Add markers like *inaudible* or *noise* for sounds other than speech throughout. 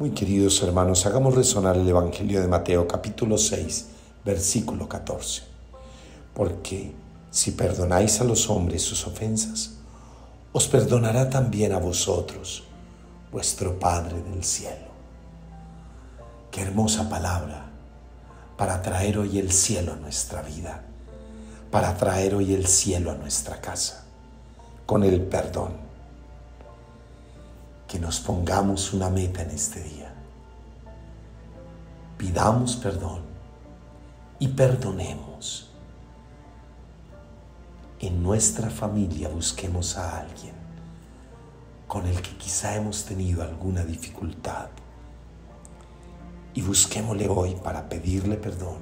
Muy queridos hermanos, hagamos resonar el Evangelio de Mateo capítulo 6, versículo 14. Porque si perdonáis a los hombres sus ofensas, os perdonará también a vosotros vuestro Padre del cielo. Qué hermosa palabra para traer hoy el cielo a nuestra vida, para traer hoy el cielo a nuestra casa, con el perdón que nos pongamos una meta en este día. Pidamos perdón y perdonemos. En nuestra familia busquemos a alguien con el que quizá hemos tenido alguna dificultad y busquémosle hoy para pedirle perdón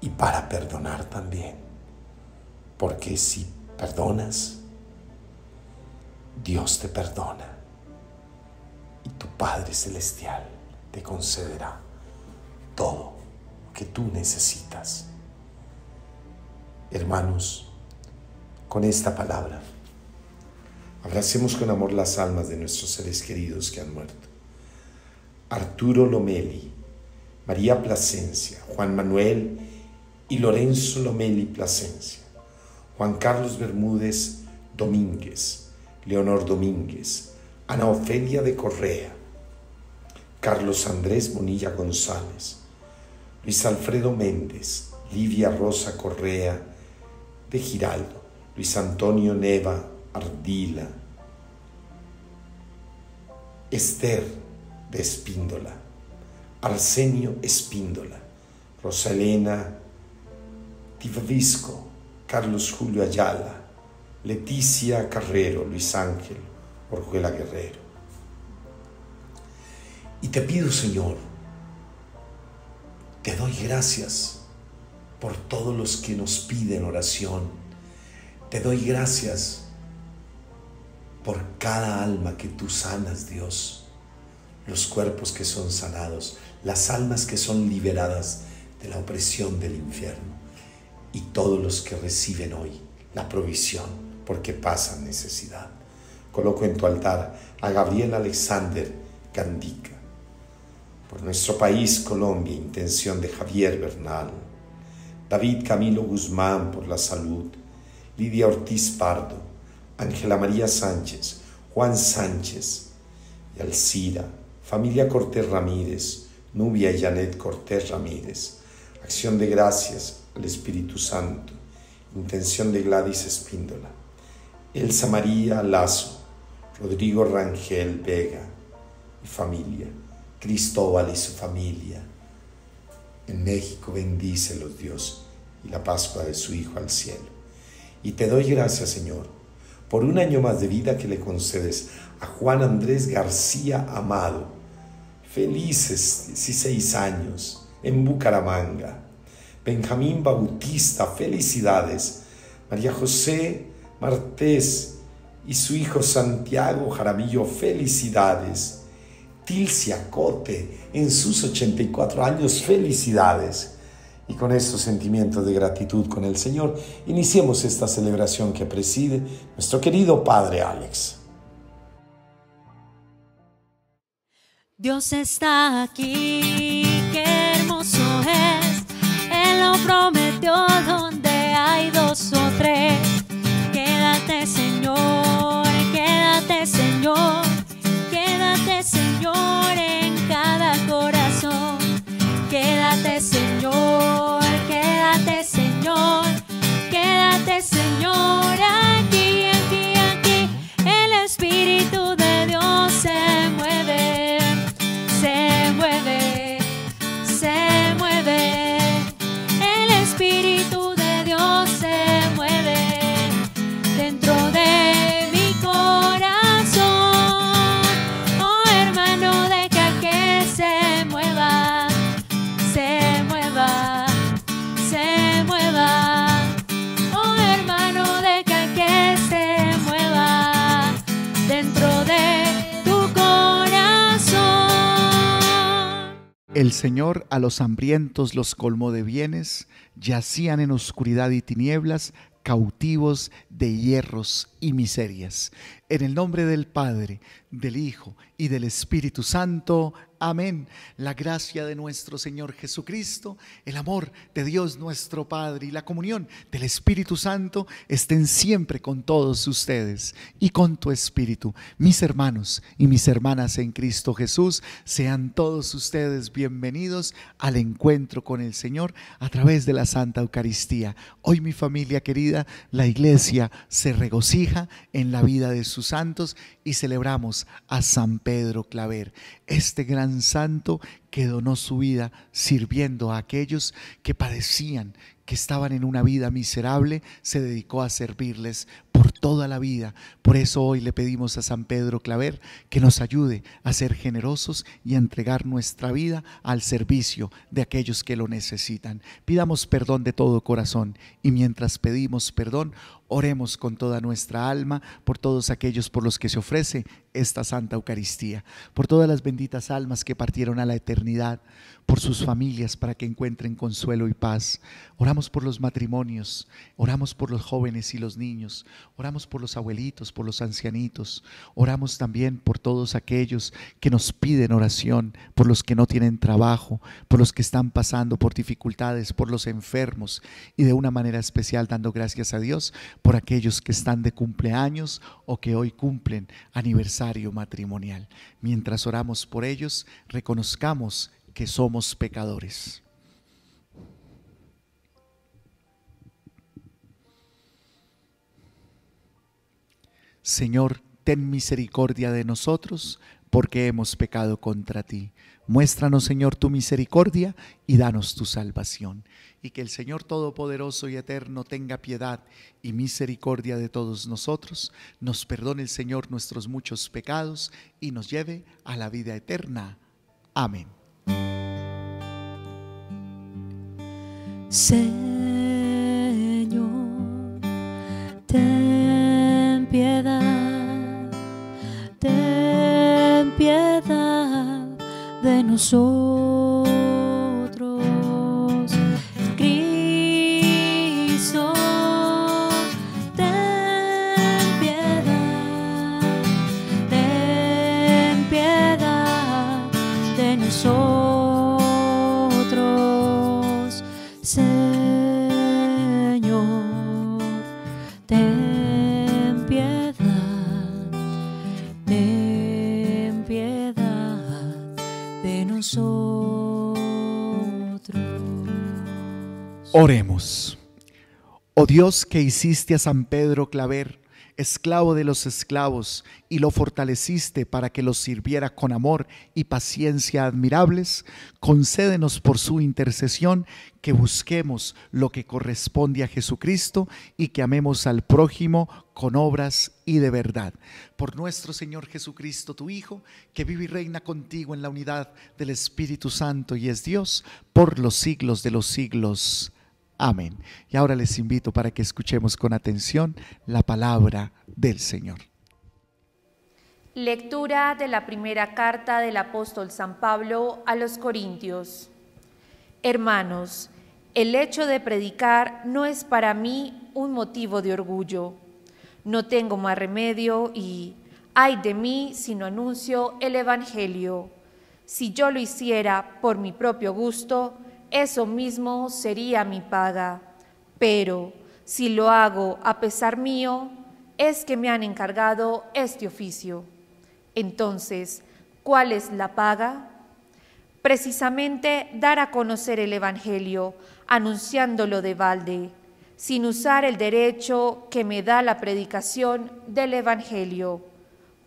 y para perdonar también. Porque si perdonas, Dios te perdona y tu Padre Celestial te concederá todo lo que tú necesitas. Hermanos, con esta palabra, abracemos con amor las almas de nuestros seres queridos que han muerto. Arturo Lomeli, María Plasencia, Juan Manuel y Lorenzo Lomeli Plasencia, Juan Carlos Bermúdez Domínguez, Leonor Domínguez, Ana Ofelia de Correa, Carlos Andrés Bonilla González, Luis Alfredo Méndez, Livia Rosa Correa de Giraldo, Luis Antonio Neva Ardila, Esther de Espíndola, Arsenio Espíndola, Rosalena Tivavisco, Carlos Julio Ayala, Leticia Carrero, Luis Ángel, Orjuela Guerrero. Y te pido, Señor, te doy gracias por todos los que nos piden oración. Te doy gracias por cada alma que tú sanas, Dios. Los cuerpos que son sanados, las almas que son liberadas de la opresión del infierno y todos los que reciben hoy la provisión porque pasan necesidad. Coloco en tu altar a Gabriel Alexander Gandica. Por nuestro país, Colombia, intención de Javier Bernal. David Camilo Guzmán por la salud. Lidia Ortiz Pardo. Ángela María Sánchez. Juan Sánchez. Y Alcira. Familia Cortés Ramírez. Nubia y Janet Cortés Ramírez. Acción de gracias al Espíritu Santo. Intención de Gladys Espíndola Elsa María Lazo, Rodrigo Rangel Vega y familia, Cristóbal y su familia. En México bendícelos Dios y la Pascua de su Hijo al cielo. Y te doy gracias, Señor, por un año más de vida que le concedes a Juan Andrés García Amado. Felices 16 años en Bucaramanga. Benjamín Bautista, felicidades. María José Martés y su hijo Santiago Jaramillo, felicidades. Tilcia Cote, en sus 84 años, felicidades. Y con estos sentimientos de gratitud con el Señor, iniciemos esta celebración que preside nuestro querido Padre Alex. Dios está aquí, qué hermoso es, Él lo prometió donde hay dos o tres Señor en cada corazón. Quédate Señor, quédate Señor, quédate Señor aquí, aquí, aquí. El Espíritu de Dios se mueve, El Señor a los hambrientos los colmó de bienes, yacían en oscuridad y tinieblas, cautivos de hierros y miserias. En el nombre del Padre, del Hijo y del Espíritu Santo. Amén. La gracia de nuestro Señor Jesucristo, el amor de Dios nuestro Padre y la comunión del Espíritu Santo estén siempre con todos ustedes y con tu Espíritu. Mis hermanos y mis hermanas en Cristo Jesús, sean todos ustedes bienvenidos al encuentro con el Señor a través de la Santa Eucaristía. Hoy mi familia querida, la iglesia se regocija en la vida de sus santos y celebramos a San Pedro Claver, este gran santo que donó su vida sirviendo a aquellos que padecían, que estaban en una vida miserable, se dedicó a servirles por toda la vida. Por eso hoy le pedimos a San Pedro Claver que nos ayude a ser generosos y a entregar nuestra vida al servicio de aquellos que lo necesitan. Pidamos perdón de todo corazón y mientras pedimos perdón, oremos con toda nuestra alma por todos aquellos por los que se ofrece esta Santa Eucaristía, por todas las benditas almas que partieron a la eternidad, por sus familias para que encuentren consuelo y paz. Oramos por los matrimonios, oramos por los jóvenes y los niños, oramos por los abuelitos, por los ancianitos, oramos también por todos aquellos que nos piden oración, por los que no tienen trabajo, por los que están pasando por dificultades, por los enfermos y de una manera especial dando gracias a Dios por aquellos que están de cumpleaños o que hoy cumplen aniversario matrimonial. Mientras oramos por ellos, reconozcamos que somos pecadores. Señor, ten misericordia de nosotros, porque hemos pecado contra ti. Muéstranos, Señor, tu misericordia y danos tu salvación. Y que el Señor Todopoderoso y Eterno tenga piedad y misericordia de todos nosotros, nos perdone el Señor nuestros muchos pecados y nos lleve a la vida eterna. Amén. Señor, ten piedad, de nosotros. Dios que hiciste a San Pedro Claver, esclavo de los esclavos, y lo fortaleciste para que los sirviera con amor y paciencia admirables, concédenos por su intercesión que busquemos lo que corresponde a Jesucristo y que amemos al prójimo con obras y de verdad. Por nuestro Señor Jesucristo, tu Hijo, que vive y reina contigo en la unidad del Espíritu Santo y es Dios por los siglos de los siglos. Amén. Y ahora les invito para que escuchemos con atención la palabra del Señor. Lectura de la primera carta del apóstol San Pablo a los Corintios. Hermanos, el hecho de predicar no es para mí un motivo de orgullo. No tengo más remedio y ay de mí si no anuncio el Evangelio. Si yo lo hiciera por mi propio gusto, eso mismo sería mi paga. Pero si lo hago a pesar mío, es que me han encargado este oficio. Entonces, ¿cuál es la paga? Precisamente dar a conocer el Evangelio, anunciándolo de balde, sin usar el derecho que me da la predicación del Evangelio,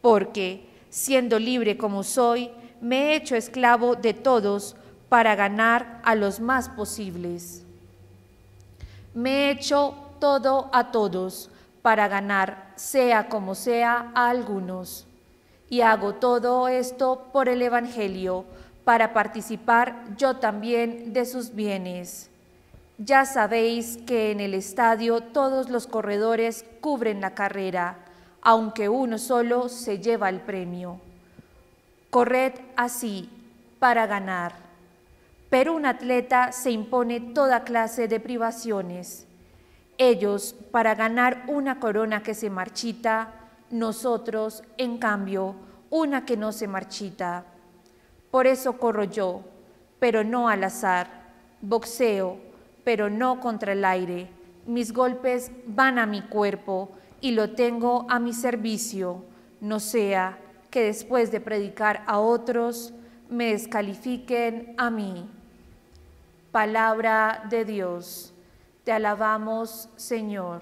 porque, siendo libre como soy, me he hecho esclavo de todos para ganar a los más posibles. Me he hecho todo a todos para ganar, sea como sea, a algunos. Y hago todo esto por el Evangelio, para participar yo también de sus bienes. Ya sabéis que en el estadio todos los corredores cubren la carrera, aunque uno solo se lleva el premio. Corred así para ganar. Pero un atleta se impone toda clase de privaciones. Ellos, para ganar una corona que se marchita, nosotros, en cambio, una que no se marchita. Por eso corro yo, pero no al azar, boxeo, pero no contra el aire. Mis golpes van a mi cuerpo y lo tengo a mi servicio, no sea que después de predicar a otros me descalifiquen a mí. Palabra de Dios. Te alabamos, Señor.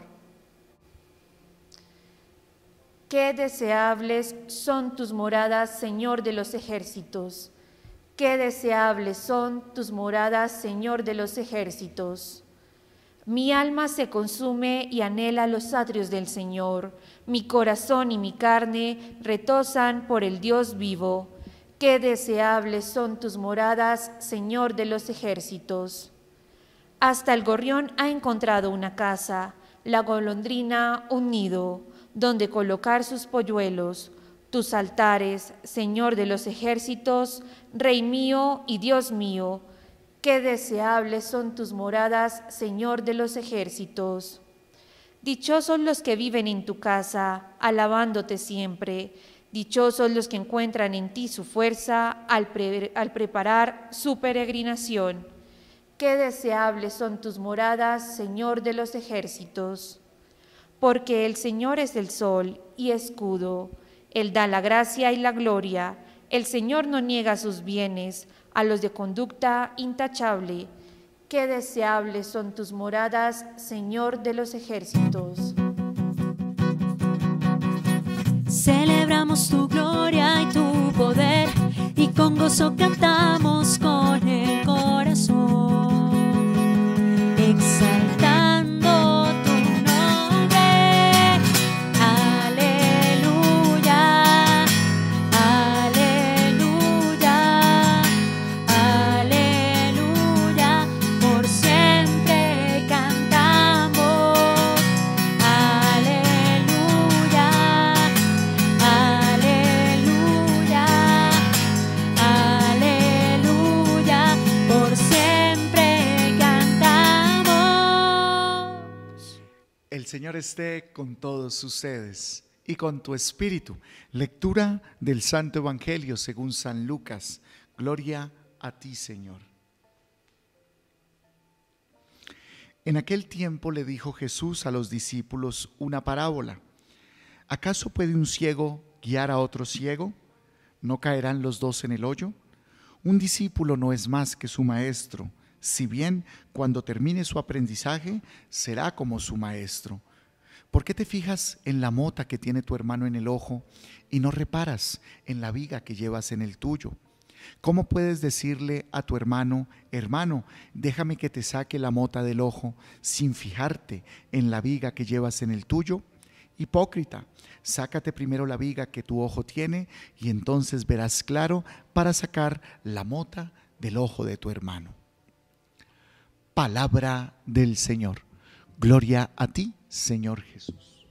Qué deseables son tus moradas, Señor de los ejércitos. Qué deseables son tus moradas, Señor de los ejércitos. Mi alma se consume y anhela los atrios del Señor. Mi corazón y mi carne retosan por el Dios vivo. Qué deseables son tus moradas, Señor de los ejércitos. Hasta el gorrión ha encontrado una casa, la golondrina un nido, donde colocar sus polluelos. Tus altares, Señor de los ejércitos, Rey mío y Dios mío, qué deseables son tus moradas, Señor de los ejércitos. Dichosos los que viven en tu casa, alabándote siempre Dichosos los que encuentran en ti su fuerza al, preparar su peregrinación. Qué deseables son tus moradas, Señor de los ejércitos. Porque el Señor es el sol y escudo. Él da la gracia y la gloria. El Señor no niega sus bienes a los de conducta intachable. Qué deseables son tus moradas, Señor de los ejércitos. Celebramos tu gloria y tu poder y con gozo cantamos con el corazón. Esté con todos ustedes y con tu espíritu. Lectura del Santo Evangelio según San Lucas. Gloria a ti, Señor. En aquel tiempo le dijo Jesús a los discípulos una parábola. ¿Acaso puede un ciego guiar a otro ciego? ¿No caerán los dos en el hoyo? Un discípulo no es más que su maestro si bien cuando termine su aprendizaje será como su maestro. ¿Por qué te fijas en la mota que tiene tu hermano en el ojo y no reparas en la viga que llevas en el tuyo? ¿Cómo puedes decirle a tu hermano, hermano, déjame que te saque la mota del ojo sin fijarte en la viga que llevas en el tuyo? Hipócrita, sácate primero la viga que tu ojo tiene y entonces verás claro para sacar la mota del ojo de tu hermano palabra del Señor. Gloria a ti, Señor Jesús.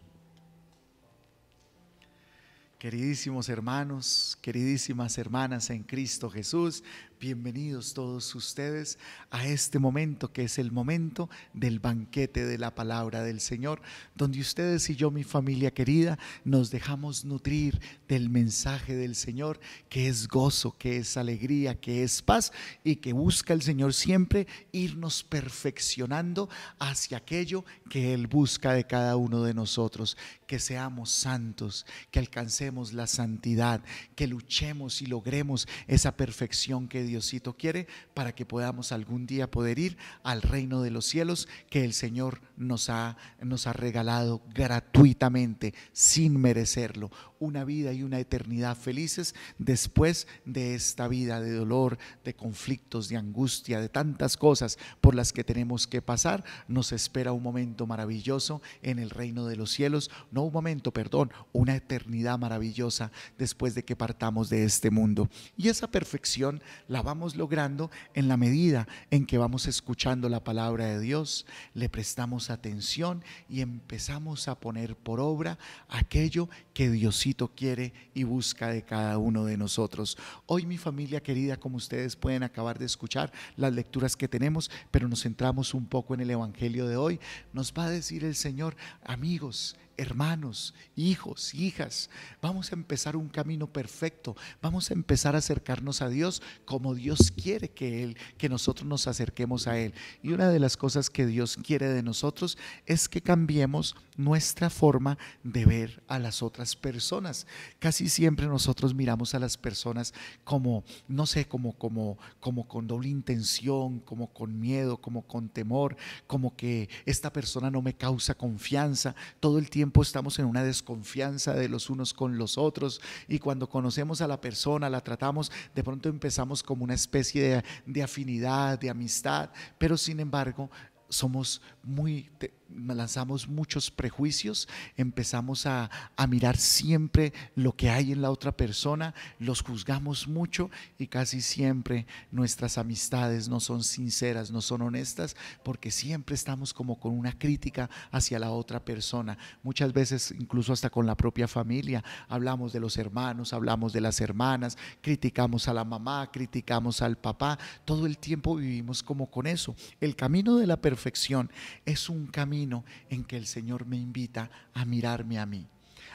Queridísimos hermanos, queridísimas hermanas en Cristo Jesús, bienvenidos todos ustedes a este momento que es el momento del banquete de la palabra del Señor, donde ustedes y yo, mi familia querida, nos dejamos nutrir del mensaje del Señor, que es gozo, que es alegría, que es paz y que busca el Señor siempre irnos perfeccionando hacia aquello que Él busca de cada uno de nosotros, que seamos santos, que alcancemos la santidad, que luchemos y logremos esa perfección que Diosito quiere para que podamos algún día poder ir al reino de los cielos que el Señor nos ha, nos ha regalado gratuitamente, sin merecerlo una vida y una eternidad felices después de esta vida de dolor, de conflictos, de angustia, de tantas cosas por las que tenemos que pasar. Nos espera un momento maravilloso en el reino de los cielos, no un momento, perdón, una eternidad maravillosa después de que partamos de este mundo. Y esa perfección la vamos logrando en la medida en que vamos escuchando la palabra de Dios, le prestamos atención y empezamos a poner por obra aquello que Diosito quiere y busca de cada uno de nosotros. Hoy mi familia querida, como ustedes pueden acabar de escuchar las lecturas que tenemos, pero nos centramos un poco en el Evangelio de hoy, nos va a decir el Señor, amigos, hermanos, hijos, hijas, vamos a empezar un camino perfecto, vamos a empezar a acercarnos a Dios como Dios quiere que Él, que nosotros nos acerquemos a Él. Y una de las cosas que Dios quiere de nosotros es que cambiemos nuestra forma de ver a las otras personas. Casi siempre nosotros miramos a las personas como, no sé, como, como, como con doble intención, como con miedo, como con temor, como que esta persona no me causa confianza. Todo el tiempo estamos en una desconfianza de los unos con los otros y cuando conocemos a la persona, la tratamos, de pronto empezamos como una especie de, afinidad, de amistad, pero sin embargo somos muy, lanzamos muchos prejuicios, empezamos a, mirar siempre lo que hay en la otra persona, los juzgamos mucho y casi siempre nuestras amistades no son sinceras, no son honestas, porque siempre estamos como con una crítica hacia la otra persona. Muchas veces, incluso hasta con la propia familia, hablamos de los hermanos, hablamos de las hermanas, criticamos a la mamá, criticamos al papá, todo el tiempo vivimos como con eso. El camino de la perfección es un camino en que el Señor me invita a mirarme a mí.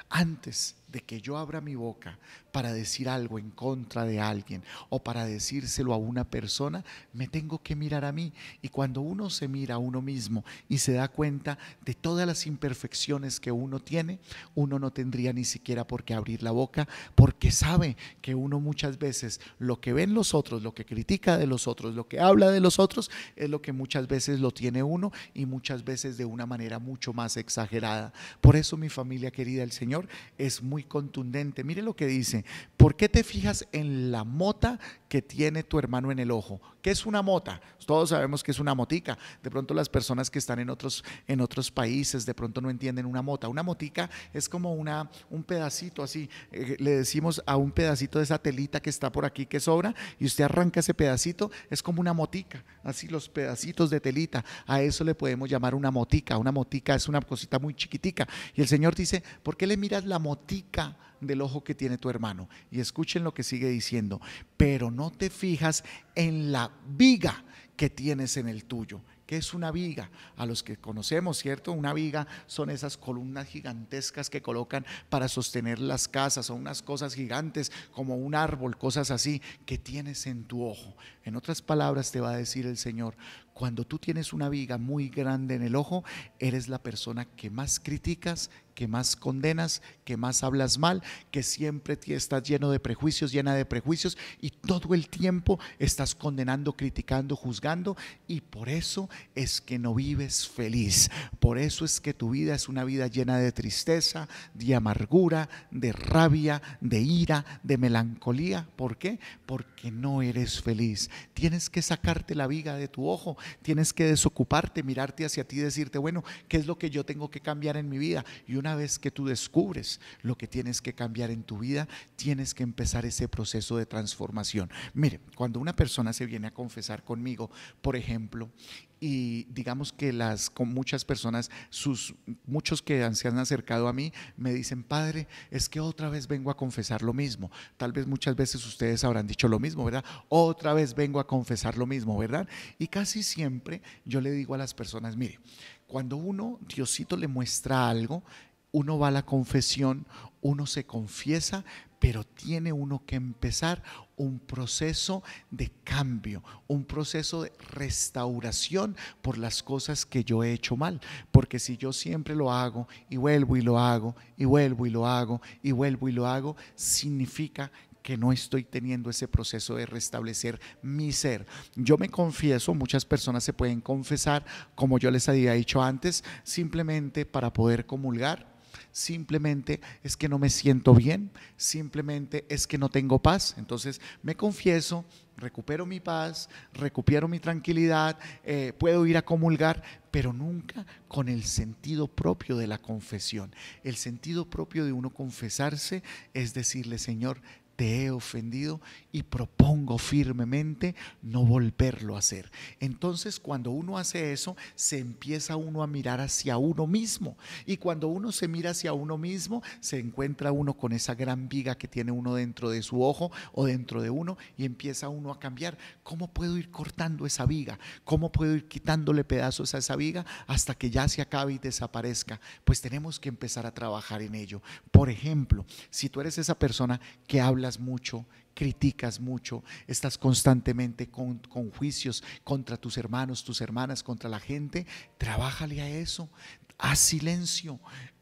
Antes de que yo abra mi boca para decir algo en contra de alguien o para decírselo a una persona, me tengo que mirar a mí. Y cuando uno se mira a uno mismo y se da cuenta de todas las imperfecciones que uno tiene, uno no tendría ni siquiera por qué abrir la boca porque sabe que uno muchas veces lo que ven los otros, lo que critica de los otros, lo que habla de los otros, es lo que muchas veces lo tiene uno y muchas veces de una manera mucho más exagerada. Por eso mi familia querida, el Señor es muy contundente. Mire lo que dice, ¿por qué te fijas en la mota que tiene tu hermano en el ojo? ¿Qué es una mota? Todos sabemos que es una motica. De pronto las personas que están en otros, en otros países de pronto no entienden una mota. Una motica es como una, un pedacito así. Eh, le decimos a un pedacito de esa telita que está por aquí que sobra y usted arranca ese pedacito, es como una motica. Así los pedacitos de telita. A eso le podemos llamar una motica. Una motica es una cosita muy chiquitica. Y el Señor dice, ¿por qué le miras la motica? Del ojo que tiene tu hermano. Y escuchen lo que sigue diciendo, pero no te fijas en la viga que tienes en el tuyo. ¿Qué es una viga? A los que conocemos, ¿cierto? Una viga son esas columnas gigantescas que colocan para sostener las casas, son unas cosas gigantes como un árbol, cosas así que tienes en tu ojo. En otras palabras te va a decir el Señor, cuando tú tienes una viga muy grande en el ojo, eres la persona que más criticas, que más condenas, que más hablas mal, que siempre estás lleno de prejuicios, llena de prejuicios y todo el tiempo estás condenando, criticando, juzgando y por eso es que no vives feliz. Por eso es que tu vida es una vida llena de tristeza, de amargura, de rabia, de ira, de melancolía. ¿Por qué? Porque no eres feliz. Tienes que sacarte la viga de tu ojo, tienes que desocuparte, mirarte hacia ti y decirte, bueno, ¿qué es lo que yo tengo que cambiar en mi vida? Y una vez que tú descubres lo que tienes que cambiar en tu vida, tienes que empezar ese proceso de transformación. Mire, cuando una persona se viene a confesar conmigo, por ejemplo, y digamos que las con muchas personas, sus muchos que se han acercado a mí me dicen, "Padre, es que otra vez vengo a confesar lo mismo." Tal vez muchas veces ustedes habrán dicho lo mismo, ¿verdad? Otra vez vengo a confesar lo mismo, ¿verdad? Y casi siempre yo le digo a las personas, "Mire, cuando uno Diosito le muestra algo, uno va a la confesión, uno se confiesa, pero tiene uno que empezar un proceso de cambio, un proceso de restauración por las cosas que yo he hecho mal. Porque si yo siempre lo hago y vuelvo y lo hago y vuelvo y lo hago y vuelvo y lo hago, significa que no estoy teniendo ese proceso de restablecer mi ser. Yo me confieso, muchas personas se pueden confesar, como yo les había dicho antes, simplemente para poder comulgar simplemente es que no me siento bien, simplemente es que no tengo paz. Entonces me confieso, recupero mi paz, recupero mi tranquilidad, eh, puedo ir a comulgar, pero nunca con el sentido propio de la confesión. El sentido propio de uno confesarse es decirle, Señor, te he ofendido y propongo firmemente no volverlo a hacer. Entonces cuando uno hace eso, se empieza uno a mirar hacia uno mismo. Y cuando uno se mira hacia uno mismo, se encuentra uno con esa gran viga que tiene uno dentro de su ojo o dentro de uno y empieza uno a cambiar. ¿Cómo puedo ir cortando esa viga? ¿Cómo puedo ir quitándole pedazos a esa viga hasta que ya se acabe y desaparezca? Pues tenemos que empezar a trabajar en ello. Por ejemplo, si tú eres esa persona que habla mucho, criticas mucho, estás constantemente con, con, juicios contra tus hermanos, tus hermanas, contra la gente, trabájale a eso, haz silencio,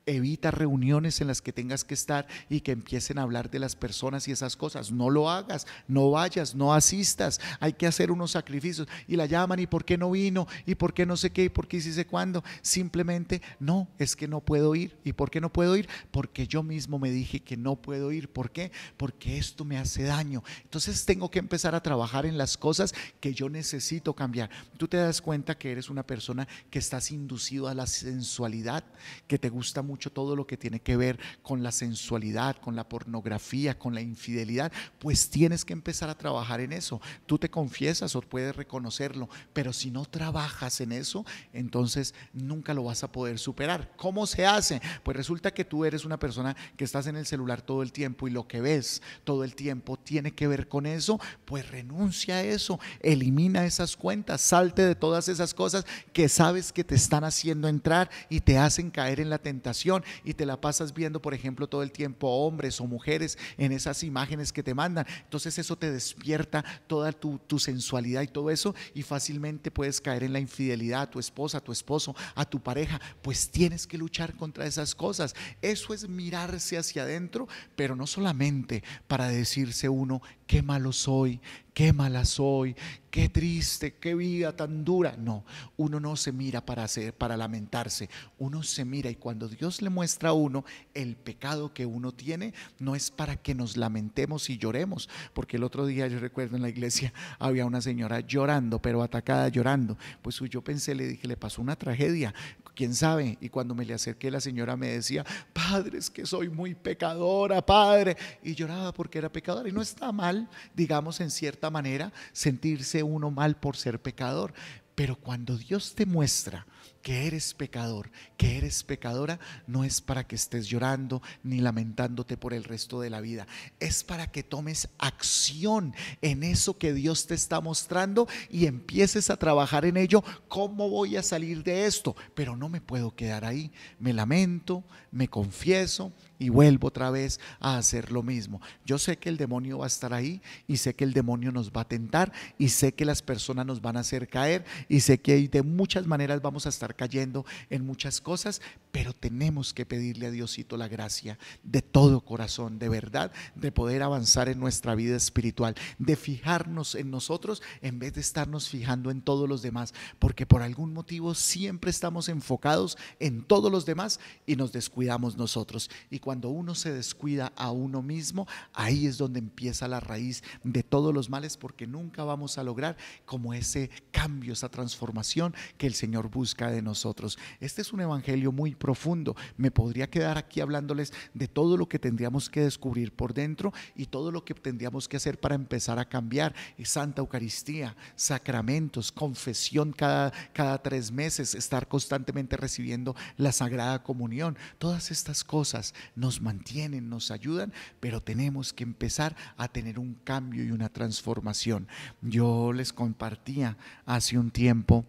Evita reuniones en las que tengas que estar y que empiecen a hablar de las personas y esas cosas. No lo hagas, no vayas, no asistas. Hay que hacer unos sacrificios. Y la llaman, ¿y por qué no vino? ¿Y por qué no sé qué? ¿Y por qué hice cuándo? Simplemente, no, es que no puedo ir. ¿Y por qué no puedo ir? Porque yo mismo me dije que no puedo ir. ¿Por qué? Porque esto me hace daño. Entonces tengo que empezar a trabajar en las cosas que yo necesito cambiar. Tú te das cuenta que eres una persona que estás inducido a la sensualidad, que te gusta mucho mucho todo lo que tiene que ver con la sensualidad, con la pornografía, con la infidelidad, pues tienes que empezar a trabajar en eso. Tú te confiesas o puedes reconocerlo, pero si no trabajas en eso, entonces nunca lo vas a poder superar. ¿Cómo se hace? Pues resulta que tú eres una persona que estás en el celular todo el tiempo y lo que ves todo el tiempo tiene que ver con eso, pues renuncia a eso, elimina esas cuentas, salte de todas esas cosas que sabes que te están haciendo entrar y te hacen caer en la tentación y te la pasas viendo, por ejemplo, todo el tiempo hombres o mujeres en esas imágenes que te mandan. Entonces eso te despierta toda tu, tu sensualidad y todo eso y fácilmente puedes caer en la infidelidad a tu esposa, a tu esposo, a tu pareja. Pues tienes que luchar contra esas cosas. Eso es mirarse hacia adentro, pero no solamente para decirse uno, qué malo soy, qué mala soy, qué triste, qué vida tan dura. No, uno no se mira para hacer, para lamentarse. Uno se mira y cuando Dios le muestra a uno el pecado que uno tiene, no es para que nos lamentemos y lloremos, porque el otro día yo recuerdo en la iglesia *laughs* había una señora llorando, pero atacada llorando. Pues yo pensé, le dije, le pasó una tragedia quién sabe. Y cuando me le acerqué, la señora me decía, Padre, es que soy muy pecadora, Padre. Y lloraba porque era pecadora. Y no está mal, digamos, en cierta manera, sentirse uno mal por ser pecador. Pero cuando Dios te muestra que eres pecador, que eres pecadora, no es para que estés llorando ni lamentándote por el resto de la vida. Es para que tomes acción en eso que Dios te está mostrando y empieces a trabajar en ello. ¿Cómo voy a salir de esto? Pero no me puedo quedar ahí. Me lamento, me confieso y vuelvo otra vez a hacer lo mismo. Yo sé que el demonio va a estar ahí y sé que el demonio nos va a tentar y sé que las personas nos van a hacer caer y sé que de muchas maneras vamos a estar cayendo en muchas cosas, pero tenemos que pedirle a Diosito la gracia de todo corazón, de verdad, de poder avanzar en nuestra vida espiritual, de fijarnos en nosotros en vez de estarnos fijando en todos los demás, porque por algún motivo siempre estamos enfocados en todos los demás y nos descuidamos nosotros. Y cuando uno se descuida a uno mismo, ahí es donde empieza la raíz de todos los males, porque nunca vamos a lograr como ese cambio, esa transformación que el Señor busca de nosotros. Este es un evangelio muy profundo. Me podría quedar aquí hablándoles de todo lo que tendríamos que descubrir por dentro y todo lo que tendríamos que hacer para empezar a cambiar. Santa Eucaristía, sacramentos, confesión cada, cada tres meses, estar constantemente recibiendo la Sagrada Comunión. Todas estas cosas nos mantienen, nos ayudan, pero tenemos que empezar a tener un cambio y una transformación. Yo les compartía hace un tiempo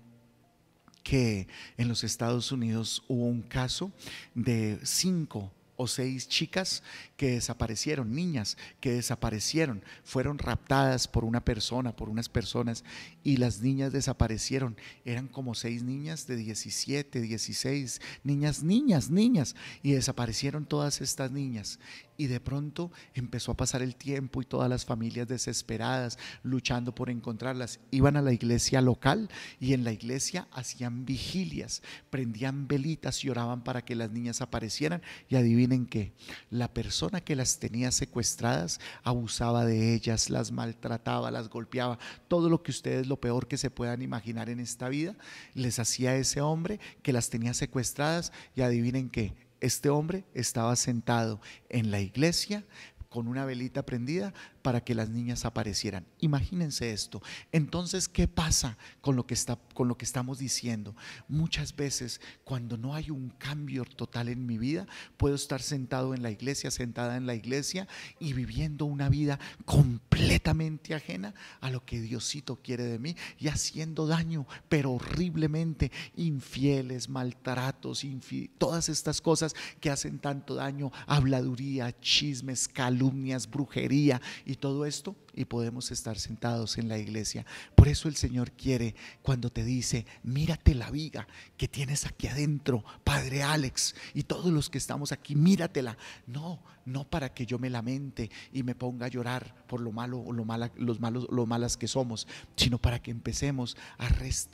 que en los Estados Unidos hubo un caso de cinco o seis chicas que desaparecieron, niñas que desaparecieron, fueron raptadas por una persona, por unas personas, y las niñas desaparecieron. Eran como seis niñas de 17, 16, niñas, niñas, niñas, y desaparecieron todas estas niñas. Y de pronto empezó a pasar el tiempo y todas las familias desesperadas, luchando por encontrarlas, iban a la iglesia local y en la iglesia hacían vigilias, prendían velitas y oraban para que las niñas aparecieran. Y adivinen que la persona que las tenía secuestradas abusaba de ellas, las maltrataba, las golpeaba, todo lo que ustedes, lo peor que se puedan imaginar en esta vida, les hacía ese hombre que las tenía secuestradas. Y adivinen que este hombre estaba sentado en la iglesia con una velita prendida para que las niñas aparecieran. Imagínense esto. Entonces, ¿qué pasa con lo que, está, con lo que estamos diciendo? Muchas veces, cuando no hay un cambio total en mi vida, puedo estar sentado en la iglesia, sentada en la iglesia y viviendo una vida completamente ajena a lo que Diosito quiere de mí y haciendo daño, pero horriblemente, infieles, maltratos, todas estas cosas que hacen tanto daño, habladuría, chismes, calumnias, brujería y todo esto y podemos estar sentados en la iglesia. Por eso el Señor quiere cuando te dice, mírate la viga que tienes aquí adentro, Padre Alex, y todos los que estamos aquí, míratela. No, no para que yo me lamente y me ponga a llorar por lo malo o lo, mala, los malos, lo malas que somos, sino para que empecemos a,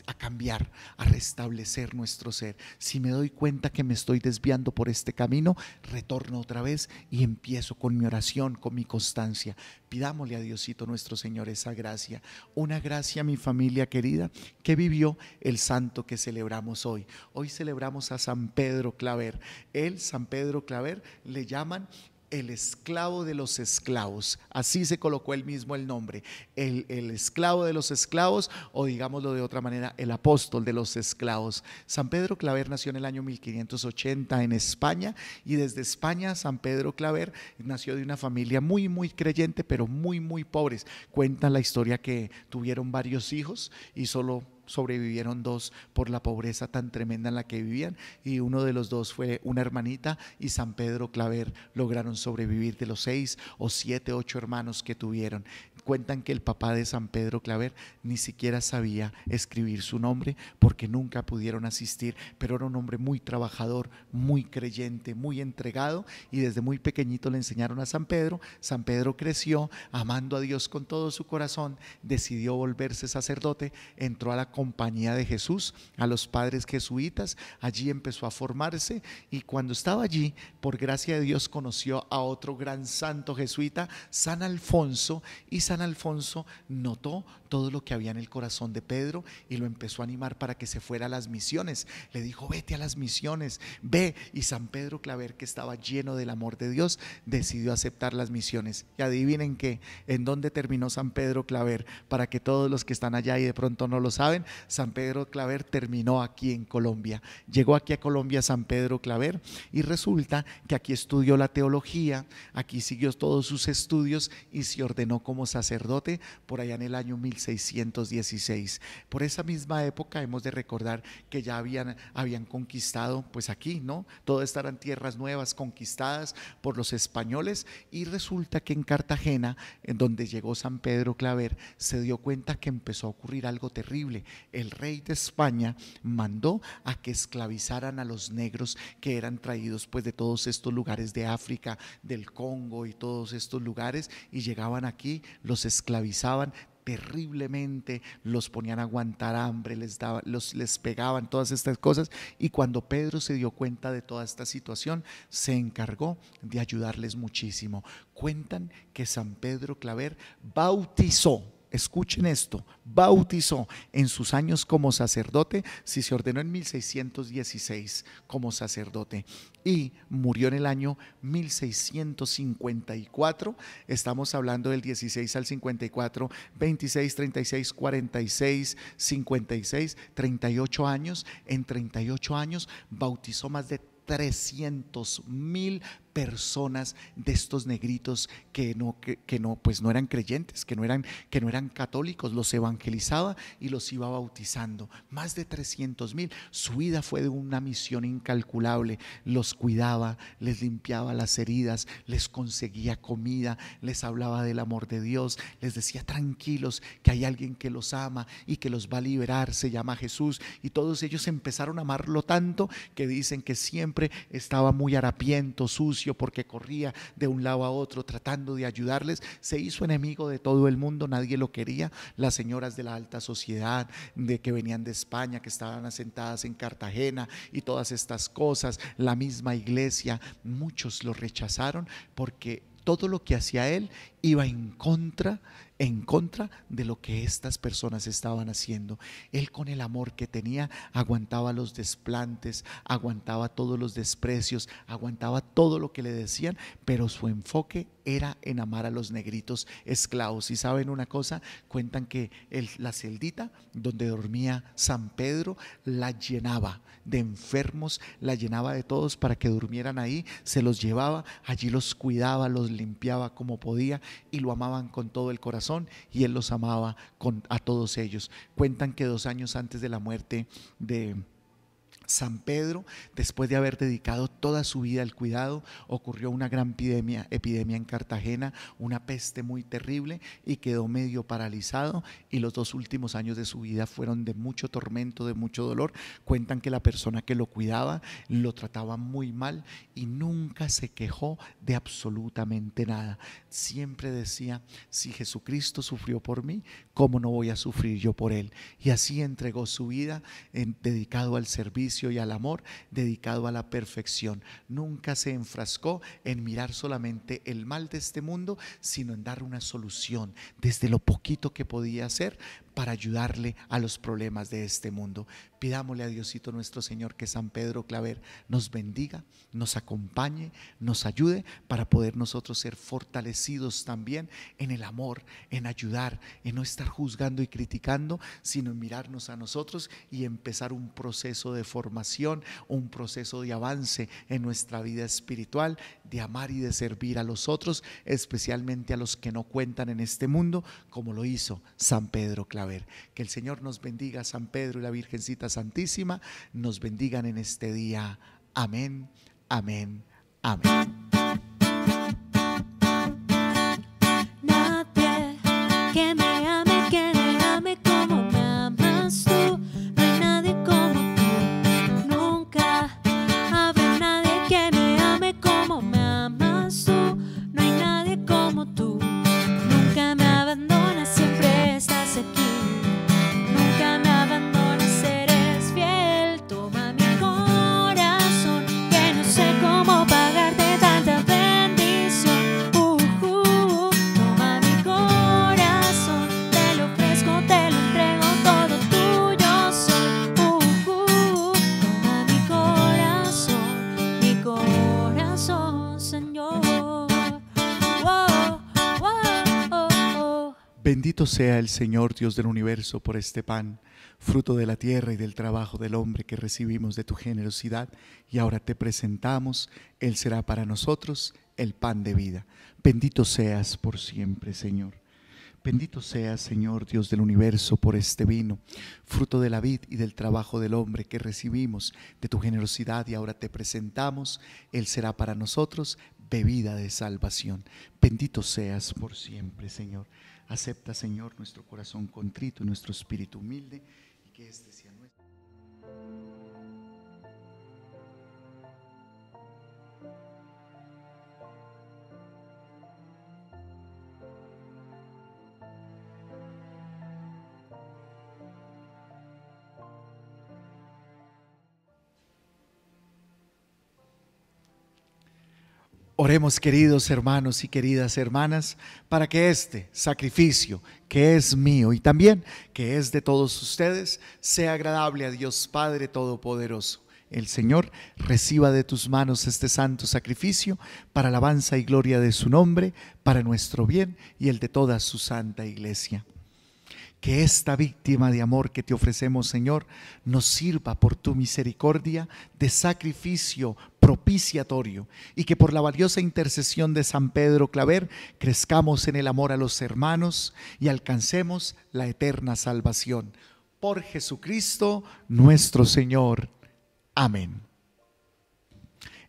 a cambiar, a restablecer nuestro ser. Si me doy cuenta que me estoy desviando por este camino, retorno otra vez y empiezo con mi oración, con mi constancia. Pidámosle a Diosito nuestro Señor esa gracia. Una gracia, mi familia querida, que vivió el santo que celebramos hoy. Hoy celebramos a San Pedro Claver. Él, San Pedro Claver, le llaman el esclavo de los esclavos. Así se colocó él mismo el nombre. El, esclavo de los esclavos, o digámoslo de otra manera, el apóstol de los esclavos. San Pedro Claver nació en el año 1580 en España y desde España San Pedro Claver nació de una familia muy, muy creyente, pero muy, muy pobres. Cuenta la historia que tuvieron varios hijos y solo sobrevivieron dos por la pobreza tan tremenda en la que vivían y uno de los dos fue una hermanita y San Pedro Claver lograron sobrevivir de los seis o siete, ocho hermanos que tuvieron. Cuentan que el papá de San Pedro Claver ni siquiera sabía escribir su nombre porque nunca pudieron asistir, pero era un hombre muy trabajador, muy creyente, muy entregado y desde muy pequeñito le enseñaron a San Pedro. San Pedro creció amando a Dios con todo su corazón, decidió volverse sacerdote, entró a la compañía de Jesús, a los padres jesuitas, allí empezó a formarse y cuando estaba allí, por gracia de Dios, conoció a otro gran santo jesuita, San Alfonso, y San Alfonso notó todo lo que había en el corazón de Pedro y lo empezó a animar para que se fuera a las misiones. Le dijo, vete a las misiones, ve. Y San Pedro Claver, que estaba lleno del amor de Dios, decidió aceptar las misiones. Y adivinen qué, en dónde terminó San Pedro Claver, para que todos los que están allá y de pronto no lo saben, San Pedro Claver terminó aquí en Colombia. Llegó aquí a Colombia San Pedro Claver y resulta que aquí estudió la teología, aquí siguió todos sus estudios y se ordenó como sacerdote por allá en el año 1616. Por esa misma época hemos de recordar que ya habían, habían conquistado, pues aquí, ¿no? Todas eran tierras nuevas conquistadas por los españoles y resulta que en Cartagena, en donde llegó San Pedro Claver, se dio cuenta que empezó a ocurrir algo terrible. El rey de España mandó a que esclavizaran a los negros que eran traídos pues de todos estos lugares de África, del Congo y todos estos lugares y llegaban aquí los esclavizaban terriblemente, los ponían a aguantar hambre, les, daba, los, les pegaban todas estas cosas. Y cuando Pedro se dio cuenta de toda esta situación, se encargó de ayudarles muchísimo. Cuentan que San Pedro Claver bautizó escuchen esto, bautizó en sus años como sacerdote, si se ordenó en 1616 como sacerdote y murió en el año 1654, estamos hablando del 16 al 54, 26, 36, 46, 56, 38 años, en 38 años bautizó más de 300 mil personas de estos negritos que no, que, no, pues no eran creyentes, que no eran, que no eran católicos, los evangelizaba y los iba bautizando. Más de 300 mil. Su vida fue de una misión incalculable. Los cuidaba, les limpiaba las heridas, les conseguía comida, les hablaba del amor de Dios, les decía tranquilos que hay alguien que los ama y que los va a liberar, se llama Jesús. Y todos ellos empezaron a amarlo tanto que dicen que siempre estaba muy harapiento, sucio porque corría de un lado a otro tratando de ayudarles. Se hizo enemigo de todo el mundo, nadie lo quería. Las señoras de la alta sociedad, de que venían de España, que estaban asentadas en Cartagena y todas estas cosas, la misma iglesia, muchos lo rechazaron porque todo lo que hacía él iba en contra en contra de lo que estas personas estaban haciendo. Él con el amor que tenía aguantaba los desplantes, aguantaba todos los desprecios, aguantaba todo lo que le decían, pero su enfoque era en amar a los negritos esclavos. Y saben una cosa, cuentan que la celdita donde dormía San Pedro la llenaba de enfermos, la llenaba de todos para que durmieran ahí, se los llevaba, allí los cuidaba, los limpiaba como podía y lo amaban con todo el corazón y él los amaba con, a todos ellos. Cuentan que dos años antes de la muerte de San Pedro, después de haber dedicado toda su vida al cuidado, ocurrió una gran epidemia, epidemia en Cartagena, una peste muy terrible y quedó medio paralizado y los dos últimos años de su vida fueron de mucho tormento, de mucho dolor. Cuentan que la persona que lo cuidaba lo trataba muy mal y nunca se quejó de absolutamente nada. Siempre decía, si Jesucristo sufrió por mí, ¿cómo no voy a sufrir yo por él? Y así entregó su vida en, dedicado al servicio y al amor dedicado a la perfección. Nunca se enfrascó en mirar solamente el mal de este mundo, sino en dar una solución desde lo poquito que podía hacer para ayudarle a los problemas de este mundo. Pidámosle a Diosito nuestro Señor que San Pedro Claver nos bendiga, nos acompañe, nos ayude para poder nosotros ser fortalecidos también en el amor, en ayudar, en no estar juzgando y criticando, sino en mirarnos a nosotros y empezar un proceso de formación, un proceso de avance en nuestra vida espiritual, de amar y de servir a los otros, especialmente a los que no cuentan en este mundo, como lo hizo San Pedro Claver. Que el Señor nos bendiga, San Pedro y la Virgencita Santísima, nos bendigan en este día. Amén, amén, amén. Bendito sea el Señor Dios del universo por este pan, fruto de la tierra y del trabajo del hombre que recibimos de tu generosidad y ahora te presentamos, Él será para nosotros el pan de vida. Bendito seas por siempre, Señor. Bendito seas, Señor Dios del universo, por este vino, fruto de la vid y del trabajo del hombre que recibimos de tu generosidad y ahora te presentamos, Él será para nosotros bebida de salvación. Bendito seas por siempre, Señor. Acepta, Señor, nuestro corazón contrito y nuestro espíritu humilde y que este Oremos, queridos hermanos y queridas hermanas, para que este sacrificio que es mío y también que es de todos ustedes sea agradable a Dios Padre Todopoderoso. El Señor reciba de tus manos este santo sacrificio para alabanza y gloria de su nombre, para nuestro bien y el de toda su santa iglesia. Que esta víctima de amor que te ofrecemos, Señor, nos sirva por tu misericordia de sacrificio propiciatorio y que por la valiosa intercesión de San Pedro Claver crezcamos en el amor a los hermanos y alcancemos la eterna salvación. Por Jesucristo nuestro Señor. Amén.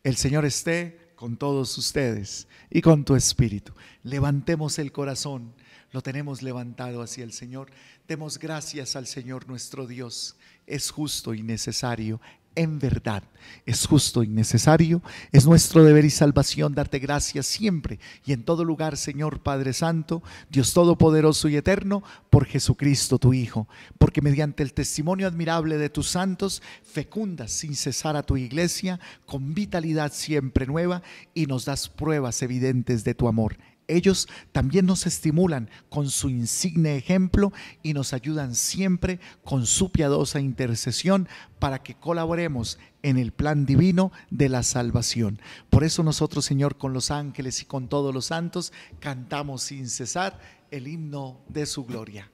El Señor esté con todos ustedes y con tu espíritu. Levantemos el corazón lo tenemos levantado hacia el Señor. Demos gracias al Señor nuestro Dios. Es justo y necesario. En verdad, es justo y necesario. Es nuestro deber y salvación darte gracias siempre y en todo lugar, Señor Padre Santo, Dios Todopoderoso y Eterno, por Jesucristo tu Hijo, porque mediante el testimonio admirable de tus santos, fecundas sin cesar a tu iglesia con vitalidad siempre nueva y nos das pruebas evidentes de tu amor Ellos también nos estimulan con su insigne ejemplo y nos ayudan siempre con su piadosa intercesión para que colaboremos en el plan divino de la salvación. Por eso nosotros, Señor, con los ángeles y con todos los santos, cantamos sin cesar el himno de su gloria.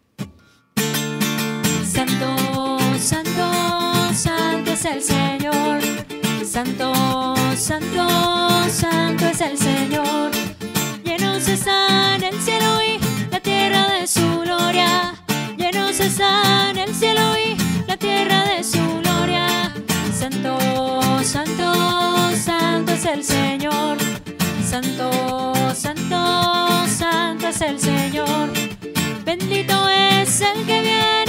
Santo, santo, santo es el Señor. Santo, santo, santo es el Señor. Su gloria. Llenos están el cielo y la tierra de su gloria. Santo, santo, santo es el Señor. Santo, santo, santo es el Señor. Bendito es el que viene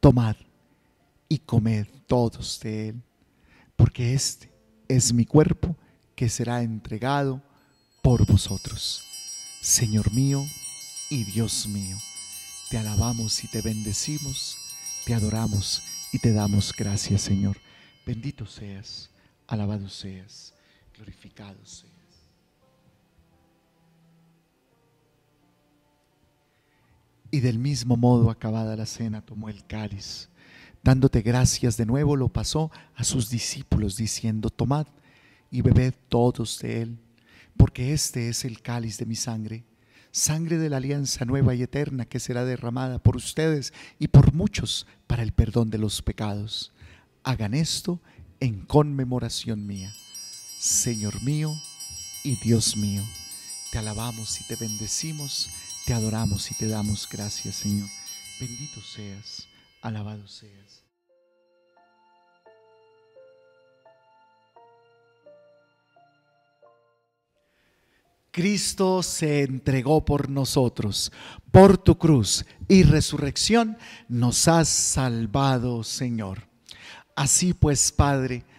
tomad y comed todos de él, porque este es mi cuerpo que será entregado por vosotros. Señor mío y Dios mío, te alabamos y te bendecimos, te adoramos y te damos gracias, Señor. Bendito seas, alabado seas, glorificado seas. Y del mismo modo, acabada la cena, tomó el cáliz. Dándote gracias de nuevo, lo pasó a sus discípulos, diciendo, tomad y bebed todos de él, porque este es el cáliz de mi sangre, sangre de la alianza nueva y eterna que será derramada por ustedes y por muchos para el perdón de los pecados. Hagan esto en conmemoración mía. Señor mío y Dios mío, te alabamos y te bendecimos, te adoramos y te damos gracias, Señor. Bendito seas, alabado seas. Cristo se entregó por nosotros, por tu cruz y resurrección nos has salvado, Señor. Así pues, Padre,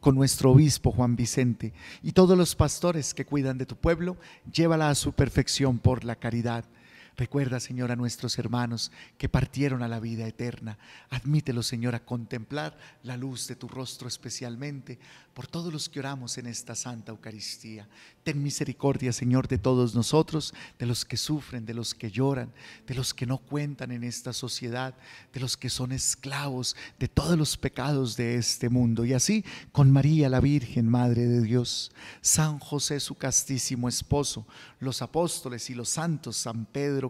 con nuestro obispo Juan Vicente y todos los pastores que cuidan de tu pueblo, llévala a su perfección por la caridad. Recuerda, Señor, a nuestros hermanos que partieron a la vida eterna. Admítelos, Señor, a contemplar la luz de tu rostro especialmente por todos los que oramos en esta Santa Eucaristía. Ten misericordia, Señor, de todos nosotros, de los que sufren, de los que lloran, de los que no cuentan en esta sociedad, de los que son esclavos de todos los pecados de este mundo. Y así con María, la Virgen, Madre de Dios, San José, su castísimo esposo, los apóstoles y los santos, San Pedro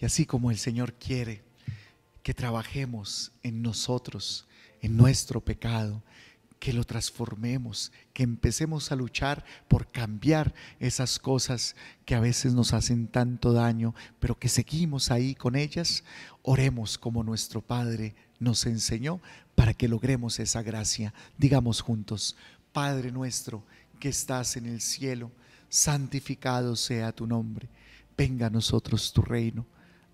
Y así como el Señor quiere que trabajemos en nosotros, en nuestro pecado, que lo transformemos, que empecemos a luchar por cambiar esas cosas que a veces nos hacen tanto daño, pero que seguimos ahí con ellas, oremos como nuestro Padre nos enseñó para que logremos esa gracia. Digamos juntos, Padre nuestro que estás en el cielo, santificado sea tu nombre venga a nosotros tu reino.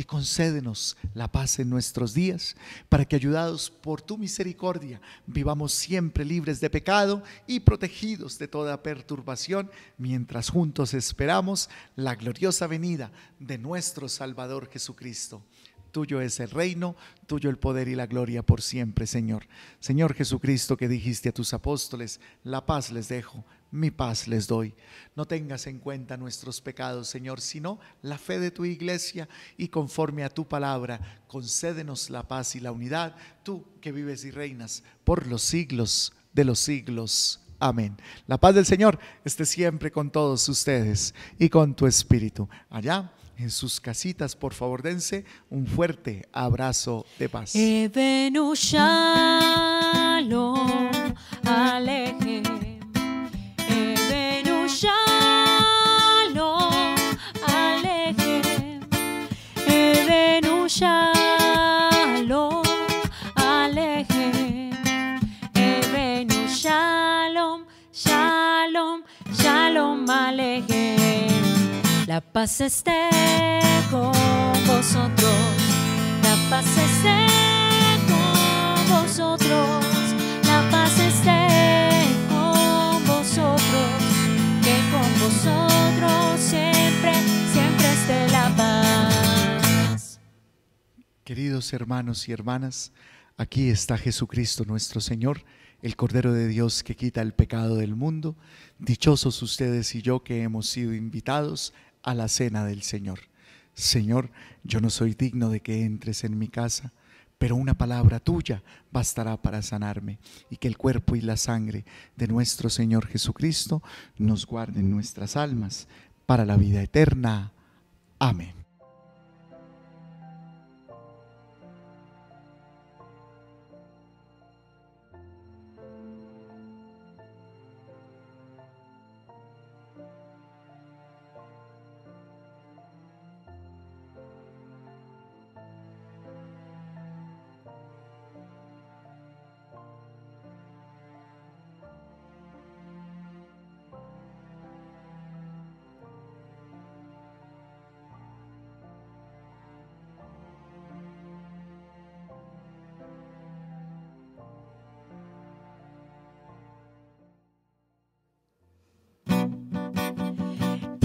y concédenos la paz en nuestros días, para que ayudados por tu misericordia vivamos siempre libres de pecado y protegidos de toda perturbación, mientras juntos esperamos la gloriosa venida de nuestro Salvador Jesucristo. Tuyo es el reino, tuyo el poder y la gloria por siempre, Señor. Señor Jesucristo, que dijiste a tus apóstoles, la paz les dejo, mi paz les doy. No tengas en cuenta nuestros pecados, Señor, sino la fe de tu iglesia y conforme a tu palabra, concédenos la paz y la unidad, tú que vives y reinas por los siglos de los siglos. Amén. La paz del Señor esté siempre con todos ustedes y con tu espíritu. Allá en sus casitas, por favor, dense un fuerte abrazo de paz. Shalom Alejem. Evenu Shalom Shalom Shalom Alejem. La paz esté con vosotros. La paz esté con vosotros. La paz esté con vosotros. Que con vosotros siempre, siempre esté la paz. Queridos hermanos y hermanas, aquí está Jesucristo nuestro Señor, el Cordero de Dios que quita el pecado del mundo. Dichosos ustedes y yo que hemos sido invitados a la cena del Señor. Señor, yo no soy digno de que entres en mi casa, pero una palabra tuya bastará para sanarme y que el cuerpo y la sangre de nuestro Señor Jesucristo nos guarden nuestras almas para la vida eterna. Amén.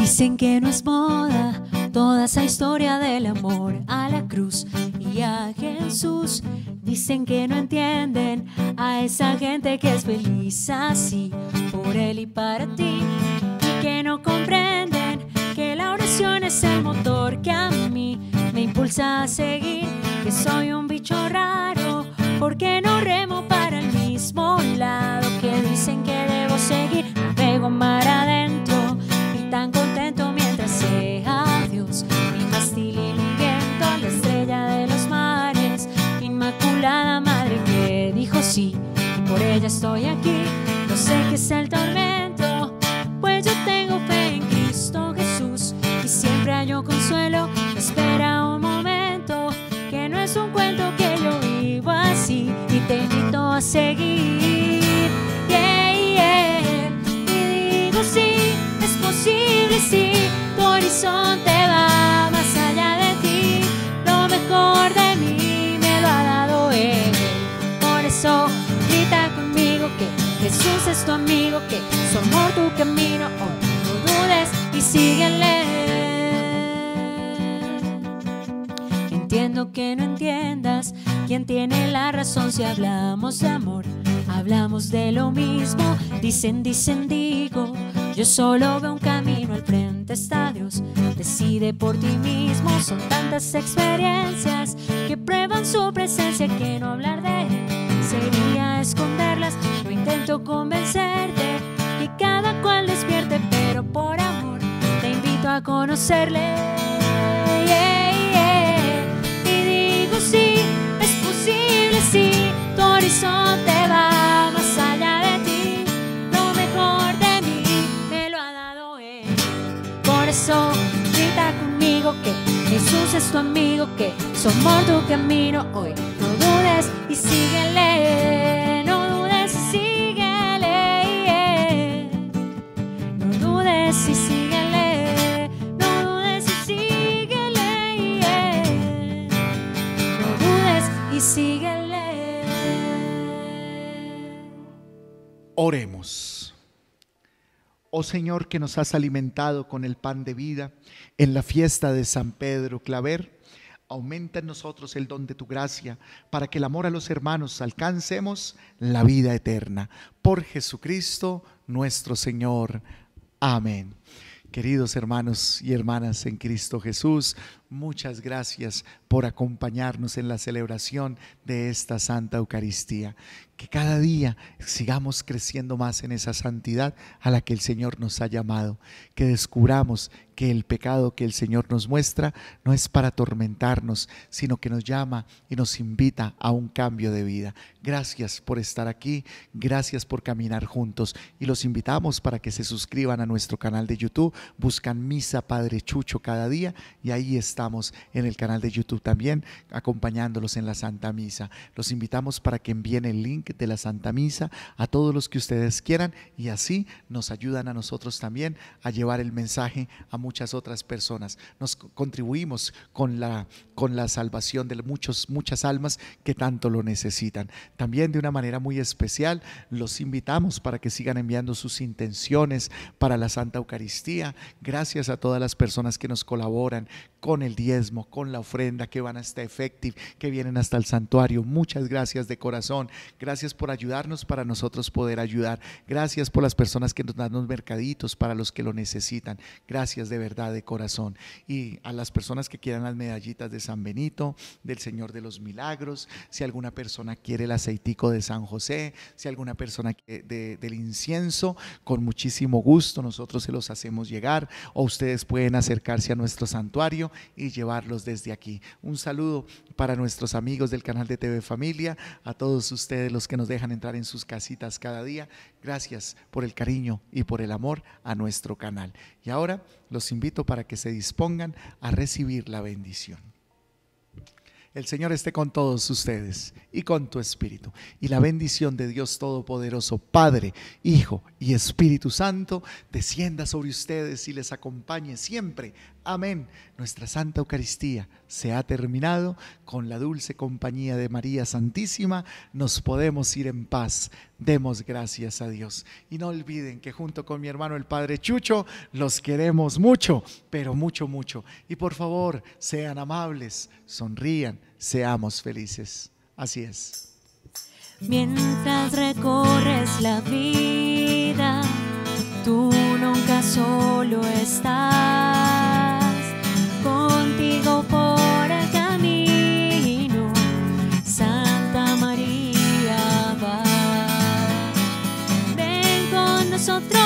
Dicen que no es moda toda esa historia del amor a la cruz y a Jesús. Dicen que no entienden a esa gente que es feliz así por él y para ti. Y que no comprenden que la oración es el motor que a mí me impulsa a seguir. Que soy un bicho raro porque no remo para el mismo lado estoy aquí. No sé qué es el tormento, pues yo tengo fe en Cristo Jesús y siempre hallo consuelo. Espera un momento, que no es un cuento que yo vivo así y te invito a seguir. Y digo sí, es posible sí, tu horizonte Jesús es tu amigo, que su amor tu camino. No dudes y síguele. Entiendo que no entiendas quién tiene la razón si hablamos de amor. Hablamos de lo mismo, dicen, dicen, digo. Yo solo veo un camino al frente, está Dios. Decide por ti mismo, son tantas experiencias que prueban su presencia que no hablar de él sería esconderlas. Necesito convencerte que cada cual despierte, pero por amor te invito a conocerle. Y digo sí, es posible sí, tu horizonte va más allá de ti, lo mejor de mí me lo ha dado él. Por eso grita conmigo que Jesús es tu amigo, que somos tu camino hoy. No dudes y síguele. Oremos. Oh Señor que nos has alimentado con el pan de vida en la fiesta de San Pedro Claver, aumenta en nosotros el don de tu gracia para que el amor a los hermanos alcancemos la vida eterna. Por Jesucristo nuestro Señor. Amén. Queridos hermanos y hermanas en Cristo Jesús, muchas gracias por acompañarnos en la celebración de esta Santa Eucaristía. Que cada día sigamos creciendo más en esa santidad a la que el Señor nos ha llamado. Que descubramos que el pecado que el Señor nos muestra no es para atormentarnos, sino que nos llama y nos invita a un cambio de vida. Gracias por estar aquí, gracias por caminar juntos y los invitamos para que se suscriban a nuestro canal de YouTube, buscan Misa Padre Chucho cada día y ahí estamos en el canal de YouTube también acompañándolos en la Santa Misa. Los invitamos para que envíen el link de la Santa Misa a todos los que ustedes quieran y así nos ayudan a nosotros también a llevar el mensaje a muchas otras personas. Nos co- contribuimos con la, con la salvación de muchos, muchas almas que tanto lo necesitan. También de una manera muy especial los invitamos para que sigan enviando sus intenciones para la Santa Eucaristía. Gracias a todas las personas que nos colaboran con el diezmo, con la ofrenda, que van hasta Effective, que vienen hasta el santuario. Muchas gracias de corazón. Gracias por ayudarnos para nosotros poder ayudar. Gracias por las personas que nos dan los mercaditos para los que lo necesitan. Gracias de verdad de corazón. Y a las personas que quieran las medallitas de San Benito, del Señor de los Milagros, si alguna persona quiere el aceitico de San José, si alguna persona quiere de- del incienso, con muchísimo gusto nosotros se los hacemos llegar o ustedes pueden acercarse a nuestro santuario y llevarlos desde aquí. Un saludo para nuestros amigos del canal de TV Familia, a todos ustedes los que nos dejan entrar en sus casitas cada día. Gracias por el cariño y por el amor a nuestro canal. Y ahora los invito para que se dispongan a recibir la bendición. El Señor esté con todos ustedes y con tu espíritu. Y la bendición de Dios Todopoderoso, Padre, Hijo y Espíritu Santo, descienda sobre ustedes y les acompañe siempre. Amén. Nuestra Santa Eucaristía se ha terminado. Con la dulce compañía de María Santísima nos podemos ir en paz. Demos gracias a Dios. Y no olviden que junto con mi hermano el Padre Chucho los queremos mucho, pero mucho, mucho. Y por favor, sean amables, sonrían, seamos felices. Así es. Mientras recorres la vida, tú nunca solo estás. nosotros.